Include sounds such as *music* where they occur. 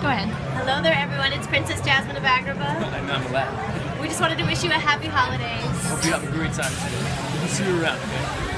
Go ahead. Hello there, everyone. It's Princess Jasmine of Agrabah. *laughs* I'm Aladdin. We just wanted to wish you a happy holidays. Hope you have a great time today. We'll see you around, okay?